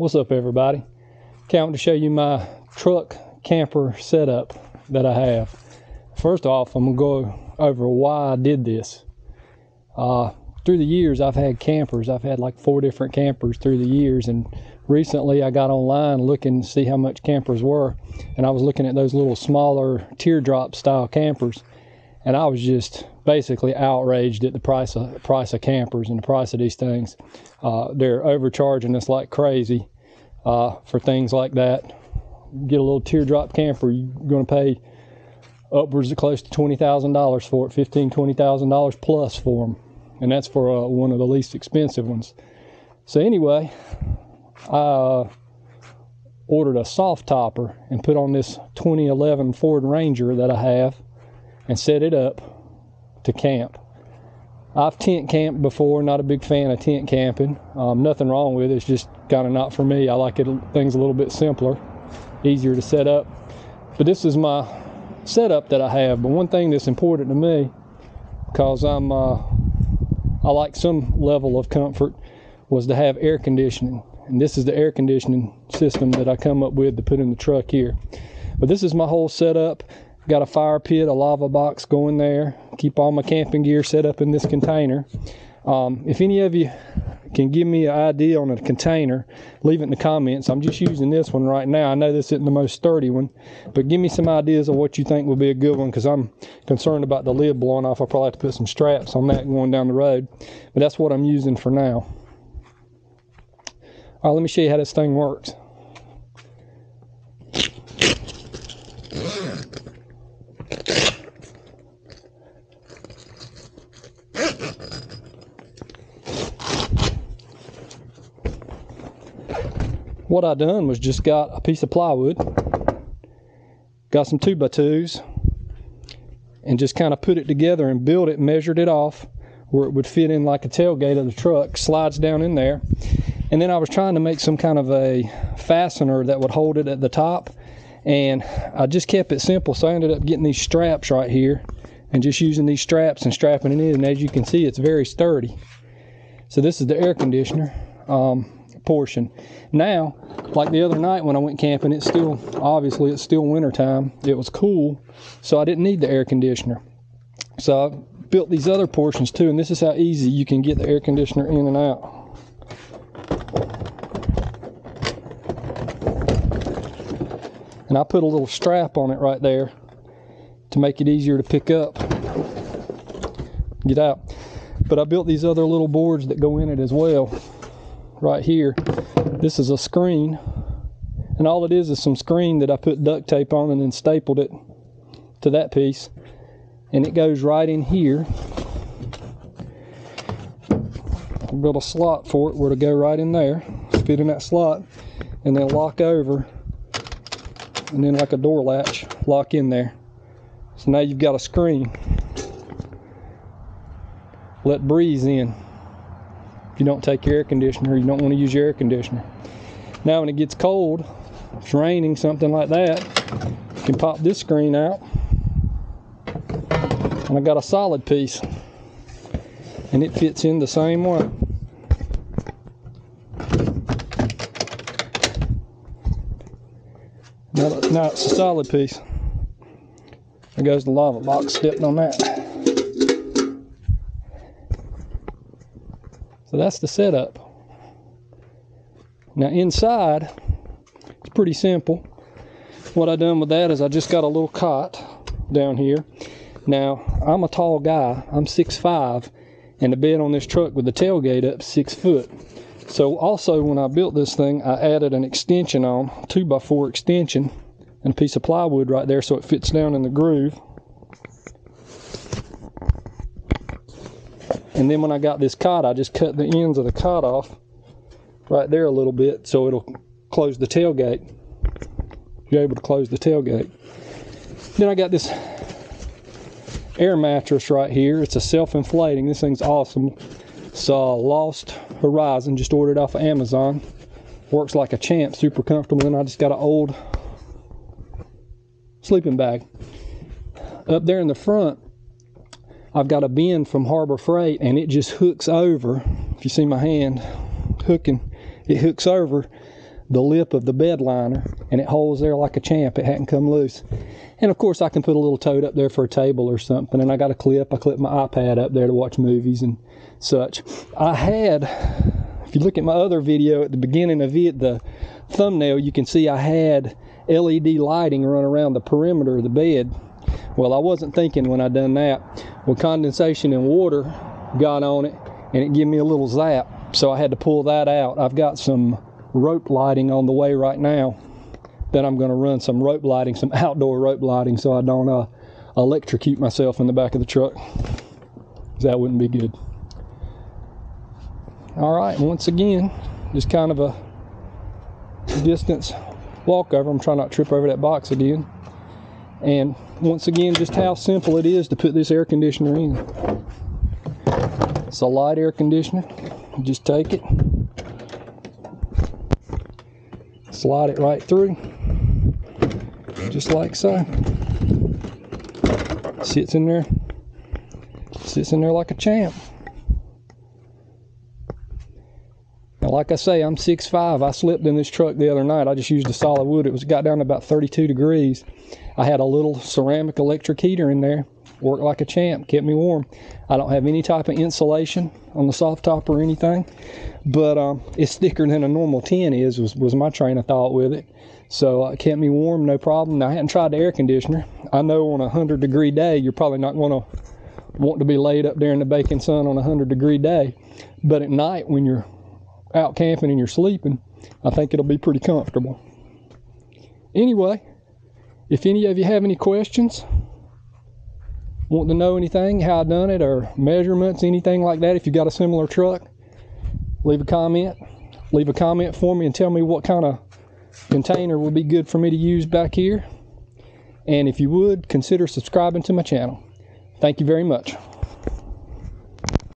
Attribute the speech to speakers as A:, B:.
A: What's up everybody? Can't to show you my truck camper setup that I have. First off, I'm gonna go over why I did this. Uh, through the years, I've had campers. I've had like four different campers through the years, and recently I got online looking to see how much campers were, and I was looking at those little smaller teardrop style campers, and I was just basically outraged at the price of price of campers and the price of these things. Uh, they're overcharging us like crazy uh, for things like that. Get a little teardrop camper, you're going to pay upwards of close to twenty thousand dollars for it, fifteen, twenty thousand dollars plus for them, and that's for uh, one of the least expensive ones. So anyway, I uh, ordered a Softopper and put on this 2011 Ford Ranger that I have and set it up to camp. I've tent camped before, not a big fan of tent camping. Um, nothing wrong with it, it's just kind of not for me. I like it things a little bit simpler, easier to set up. But this is my setup that I have. But one thing that's important to me, because I'm uh, I like some level of comfort, was to have air conditioning. And this is the air conditioning system that I come up with to put in the truck here. But this is my whole setup. Got a fire pit, a LavaBox going there. Keep all my camping gear set up in this container. Um, if any of you can give me an idea on a container, leave it in the comments. I'm just using this one right now. I know this isn't the most sturdy one, but give me some ideas of what you think will be a good one because I'm concerned about the lid blowing off. I'll probably have to put some straps on that going down the road, but that's what I'm using for now. All right, let me show you how this thing works. What I done was just got a piece of plywood, got some two by twos, and just kind of put it together and built it, measured it off where it would fit in like a tailgate of the truck, slides down in there. And then I was trying to make some kind of a fastener that would hold it at the top. And I just kept it simple, so I ended up getting these straps right here and just using these straps and strapping it in. And as you can see, it's very sturdy. So this is the air conditioner. Um, portion. Now, like the other night when I went camping, it's still, obviously, it's still winter time. It was cool, so I didn't need the air conditioner. So I built these other portions too, and this is how easy you can get the air conditioner in and out. And I put a little strap on it right there to make it easier to pick up, get out. But I built these other little boards that go in it as well right here. This is a screen, and all it is is some screen that I put duct tape on and then stapled it to that piece. And it goes right in here. I built a slot for it where to go right in there, fit in that slot, and then lock over, and then like a door latch, lock in there. So now you've got a screen. Let breeze in you don't take your air conditioner, you don't want to use your air conditioner. Now when it gets cold, it's raining, something like that, you can pop this screen out. And I got a solid piece. And it fits in the same way. Now, now it's a solid piece. There goes the LavaBox, stepped on that. So that's the setup. Now inside, it's pretty simple. What I done with that is I just got a little cot down here. Now, I'm a tall guy. I'm 6'5", and the bed on this truck with the tailgate up six foot. So also when I built this thing, I added an extension on, two by four extension, and a piece of plywood right there so it fits down in the groove. And then when I got this cot, I just cut the ends of the cot off right there a little bit so it'll close the tailgate. You're able to close the tailgate. Then I got this air mattress right here. It's a self-inflating. This thing's awesome. It's a Lost Horizon. Just ordered off of Amazon. Works like a champ. Super comfortable. then I just got an old sleeping bag. Up there in the front, I've got a bin from Harbor Freight and it just hooks over. If you see my hand hooking, it hooks over the lip of the bed liner and it holds there like a champ. It hadn't come loose. And of course, I can put a little tote up there for a table or something. And I got a clip. I clip my iPad up there to watch movies and such. I had, if you look at my other video at the beginning of it, the thumbnail, you can see I had LED lighting run around the perimeter of the bed. Well, I wasn't thinking when I done that. Well, condensation and water got on it and it gave me a little zap. So I had to pull that out. I've got some rope lighting on the way right now. Then I'm going to run some rope lighting, some outdoor rope lighting, so I don't uh, electrocute myself in the back of the truck. That wouldn't be good. All right, once again, just kind of a distance walk over. I'm trying not to trip over that box again. And once again, just how simple it is to put this air conditioner in. It's a light air conditioner. You just take it, slide it right through, just like so. Sits in there, sits in there like a champ. Now, like I say, I'm 6'5". I slept in this truck the other night. I just used a solid wood. It was got down to about 32 degrees. I had a little ceramic electric heater in there. Worked like a champ, kept me warm. I don't have any type of insulation on the soft top or anything, but um, it's thicker than a normal tin is, was, was my train of thought with it. So uh, it kept me warm, no problem. Now, I hadn't tried the air conditioner. I know on a 100 degree day, you're probably not going to want to be laid up there in the baking sun on a 100 degree day. But at night, when you're out camping and you're sleeping, I think it'll be pretty comfortable. Anyway, if any of you have any questions, want to know anything, how I done it, or measurements, anything like that, if you got a similar truck, leave a comment. Leave a comment for me and tell me what kind of container would be good for me to use back here. And if you would, consider subscribing to my channel. Thank you very much.